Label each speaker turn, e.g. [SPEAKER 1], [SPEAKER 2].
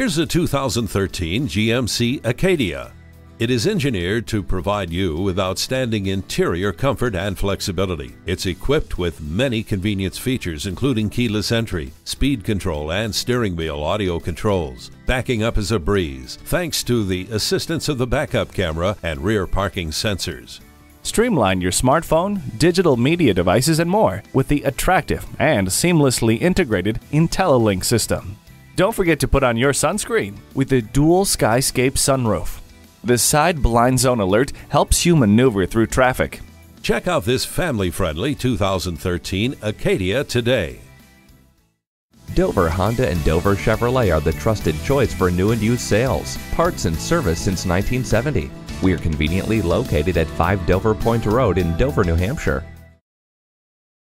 [SPEAKER 1] Here's a 2013 GMC Acadia. It is engineered to provide you with outstanding interior comfort and flexibility. It's equipped with many convenience features, including keyless entry, speed control, and steering wheel audio controls. Backing up is a breeze, thanks to the assistance of the backup camera and rear parking sensors.
[SPEAKER 2] Streamline your smartphone, digital media devices, and more with the attractive and seamlessly integrated IntelliLink system. Don't forget to put on your sunscreen with the dual skyscape sunroof. The side blind zone alert helps you maneuver through traffic.
[SPEAKER 1] Check out this family friendly 2013 Acadia today.
[SPEAKER 3] Dover Honda and Dover Chevrolet are the trusted choice for new and used sales, parts, and service since 1970. We are conveniently located at 5 Dover Point Road in Dover, New Hampshire.